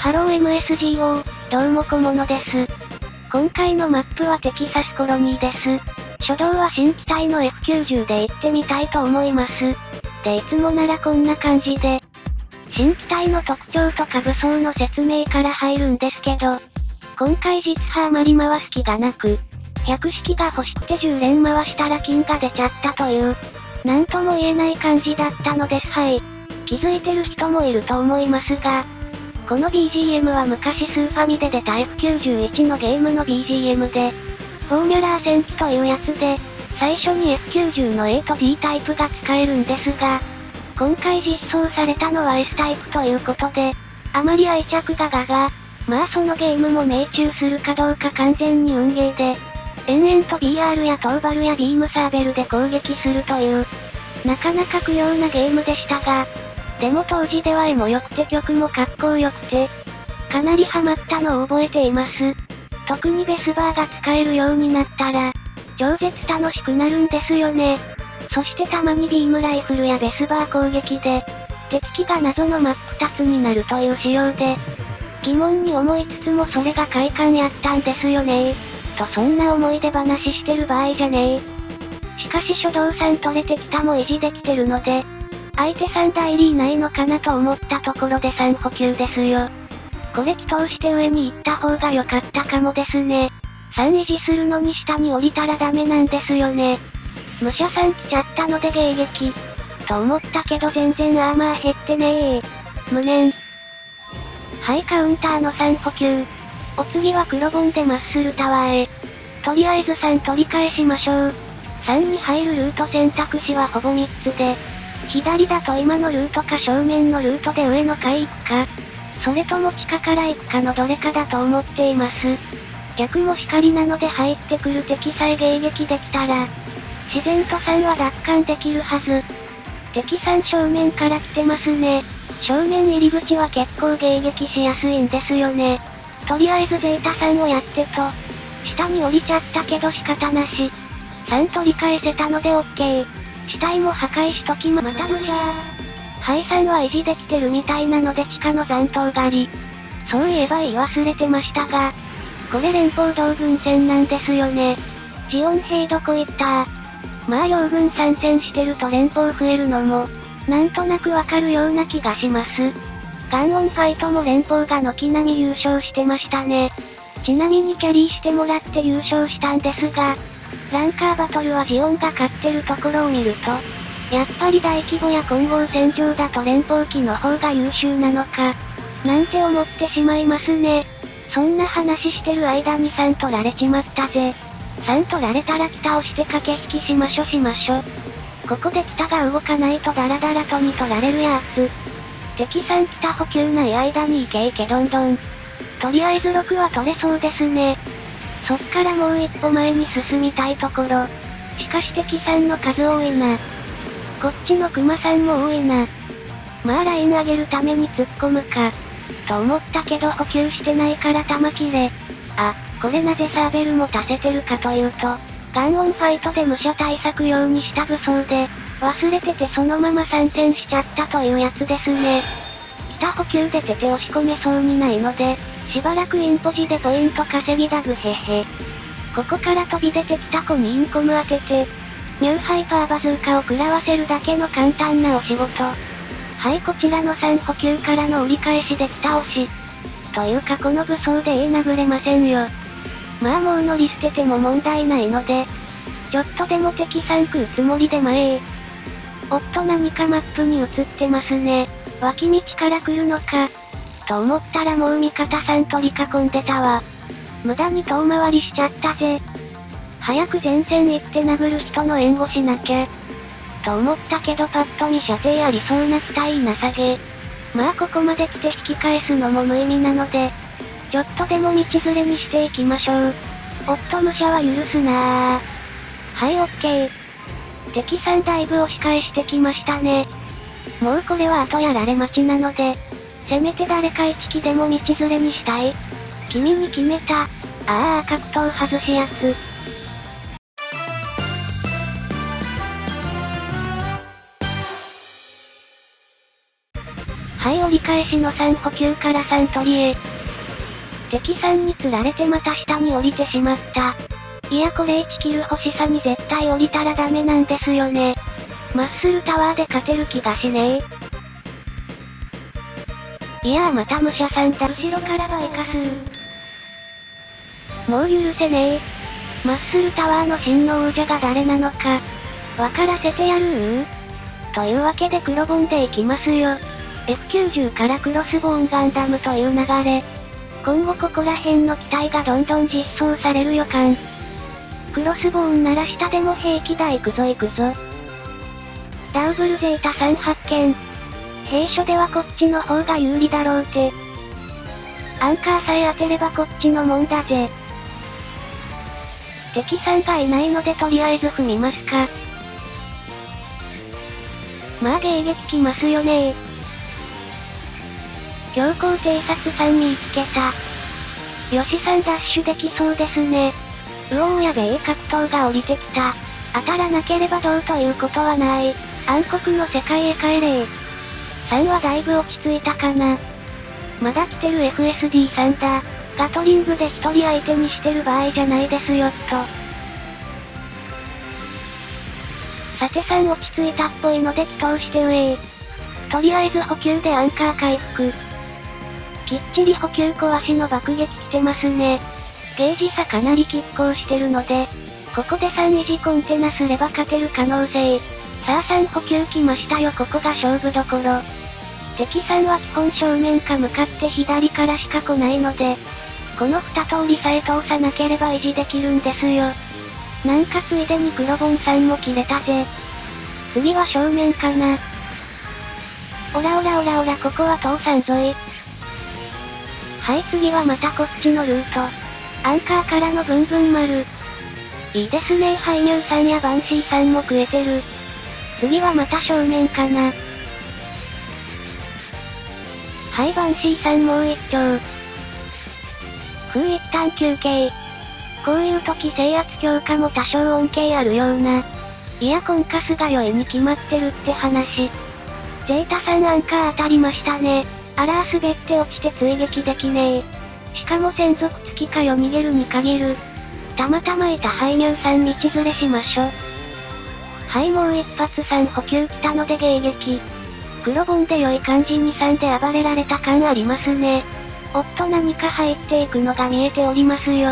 ハロー MSGO、どうも小物です。今回のマップはテキサスコロニーです。初動は新機体の F90 で行ってみたいと思います。でいつもならこんな感じで、新機体の特徴とか武装の説明から入るんですけど、今回実はあまり回す気がなく、100式が欲しくて10連回したら金が出ちゃったという、なんとも言えない感じだったのですはい。気づいてる人もいると思いますが、この BGM は昔スーファミで出た F91 のゲームの BGM で、フォーミュラー戦記というやつで、最初に F90 の A と D タイプが使えるんですが、今回実装されたのは S タイプということで、あまり愛着がガが、まあそのゲームも命中するかどうか完全に運ゲーで、延々と BR やトーバルやビームサーベルで攻撃するという、なかなか苦用なゲームでしたが、でも当時では絵も良くて曲もかっこよくて、かなりハマったのを覚えています。特にベスバーが使えるようになったら、超絶楽しくなるんですよね。そしてたまにビームライフルやベスバー攻撃で、敵機が謎の真っ二つになるという仕様で、疑問に思いつつもそれが快感やったんですよねとそんな思い出話してる場合じゃねえ。しかし初動さん取れてきたも維持できてるので、相手3代理いないのかなと思ったところで3補給ですよ。これ祈祷して上に行った方が良かったかもですね。3維持するのに下に降りたらダメなんですよね。武者さん来ちゃったので迎撃。と思ったけど全然アーマー減ってねえ。無念。ハイカウンターの3補給。お次は黒ボンでマッスルタワーへ。とりあえず3取り返しましょう。3に入るルート選択肢はほぼ3つで、左だと今のルートか正面のルートで上の階行くか、それとも地下から行くかのどれかだと思っています。逆も光なので入ってくる敵さえ迎撃できたら、自然と3は奪還できるはず。敵3正面から来てますね。正面入り口は結構迎撃しやすいんですよね。とりあえずゼータ3をやってと、下に降りちゃったけど仕方なし。3取り返せたので OK。死体も破壊しときま、またブジャー。ハイさんは維持できてるみたいなので地下の残党狩り。そういえば言い忘れてましたが、これ連邦同軍戦なんですよね。ジオン兵どこ行った？まあ両軍参戦してると連邦増えるのも、なんとなくわかるような気がします。ガンオンファイトも連邦が軒並み優勝してましたね。ちなみにキャリーしてもらって優勝したんですが、ランカーバトルはジオンが勝ってるところを見ると、やっぱり大規模や混合戦場だと連邦機の方が優秀なのか、なんて思ってしまいますね。そんな話してる間に3取られちまったぜ。3取られたら北をして駆け引きしましょしましょ。ここで北が動かないとダラダラとに取られるやつ。敵3北補給ない間に行け行けどんどん。とりあえず6は取れそうですね。そっからもう一歩前に進みたいところ。しかし敵さんの数多いな。こっちの熊さんも多いな。まあライン上げるために突っ込むか。と思ったけど補給してないから弾切れ。あ、これなぜサーベルも足せてるかというと、ガンオンファイトで武者対策用にした武装で、忘れててそのまま参戦しちゃったというやつですね。北補給でてて押し込めそうにないので、しばらくインポジでポイント稼ぎだぐへへ。ここから飛び出てきた子にインコム当てて、ニューハイパーバズーカを食らわせるだけの簡単なお仕事。はい、こちらの3補給からの折り返しで北押し。というかこの武装でええ殴れませんよ。まあもう乗り捨てても問題ないので、ちょっとでも敵3食うつもりで前へ。おっと何かマップに映ってますね。脇道から来るのか。と思ったらもう味方さん取り囲んでたわ。無駄に遠回りしちゃったぜ。早く前線行って殴る人の援護しなきゃ。と思ったけどパッと見射程ありそうな機体なさげ。まあここまで来て引き返すのも無意味なので、ちょっとでも道連れにしていきましょう。おっと武者は許すなぁ。はいオッケー。敵さんだいぶ押し返してきましたね。もうこれは後やられ待ちなので、せめて誰か一機でも道連れにしたい。君に決めた。ああ、格闘外しやつ。はい折り返しの3補給から3取りへ。敵さんに釣られてまた下に降りてしまった。いやこれ1キル欲しさに絶対降りたらダメなんですよね。マッスルタワーで勝てる気がしねえ。いやーまた武者さんだ。後ろからバイカスもう許せねえ。マッスルタワーの真の王者が誰なのか。わからせてやるというわけで黒ボンでいきますよ。F90 からクロスボーンガンダムという流れ。今後ここら辺の機体がどんどん実装される予感。クロスボーンなら下でも平気だ行くぞ行くぞ。ダウブルゼータ3発見。兵所ではこっちの方が有利だろうて。アンカーさえ当てればこっちのもんだぜ。敵さんがいないのでとりあえず踏みますか。まあ迎撃きますよね強行偵察さん見つけた。よしさんダッシュできそうですね。うおーやべえ格闘が降りてきた。当たらなければどうということはない。暗黒の世界へ帰れ3はだいぶ落ち着いたかな。まだ来てる FSD さんだ。ガトリングで一人相手にしてる場合じゃないですよと。さてさん落ち着いたっぽいので祈祷して上へ。とりあえず補給でアンカー回復。きっちり補給壊しの爆撃来てますね。ゲージ差かなり拮抗してるので、ここで3維持コンテナすれば勝てる可能性。さあ3補給来ましたよここが勝負どころ。敵さんは基本正面か向かって左からしか来ないので、この2通りさえ通さなければ維持できるんですよ。なんかついでに黒ボンさんも切れたぜ。次は正面かな。オラオラオラオラここは通さんぞい。はい次はまたこっちのルート。アンカーからのブンブン丸。いいですねハイニューさんやバンシーさんも食えてる。次はまた正面かな。はい、バンシーさんもう一丁。ふう一旦休憩。こういう時制圧強化も多少恩恵あるような。いやコンカスが良いに決まってるって話。ゼータさんアンカー当たりましたね。あらー滑って落ちて追撃できねえ。しかも専属付きかよ逃げるに限る。たまたまいた排入さん道連れしましょ。はいもう一発3補給来たので迎撃。黒ボンで良い感じに3で暴れられた感ありますね。おっと何か入っていくのが見えておりますよ。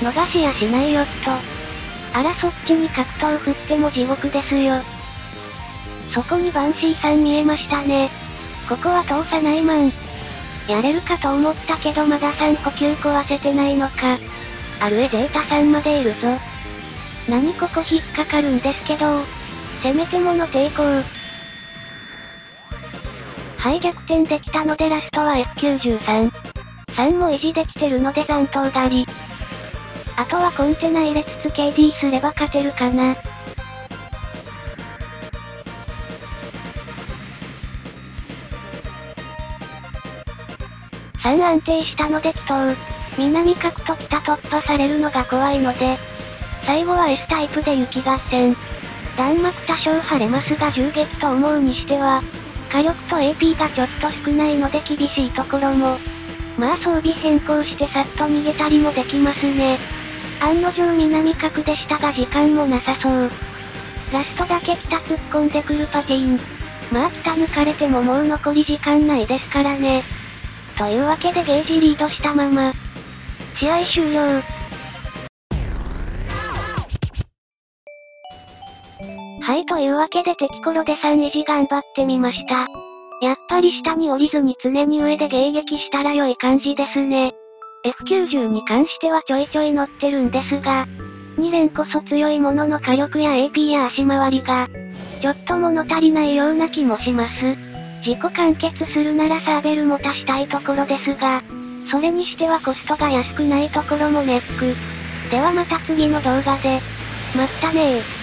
逃しやしないよっと。あらそっちに格闘振っても地獄ですよ。そこにバンシーさん見えましたね。ここは通さないマン。やれるかと思ったけどまだ3補給壊せてないのか。あるえゼータさんまでいるぞ。何ここ引っかかるんですけど。せめてもの抵抗。はい逆転できたのでラストは F93。3も維持できてるので残党狩り。あとはコンテナ入れつつ KD すれば勝てるかな。3安定したので祈祷。南角と北突破されるのが怖いので、最後は S タイプで雪合戦。弾幕多少晴れますが銃撃と思うにしては、火力と AP がちょっと少ないので厳しいところも。まあ装備変更してさっと逃げたりもできますね。案の定南角でしたが時間もなさそう。ラストだけ北突っ込んでくるパティン。まあ北抜かれてももう残り時間ないですからね。というわけでゲージリードしたまま。試合終了。はい、というわけで敵コロで3維持頑張ってみました。やっぱり下に降りずに常に上で迎撃したら良い感じですね。F90 に関してはちょいちょい乗ってるんですが、2連こそ強いものの火力や AP や足回りが、ちょっと物足りないような気もします。自己完結するならサーベルも足したいところですが、それにしてはコストが安くないところもネック。ではまた次の動画で。まったねー。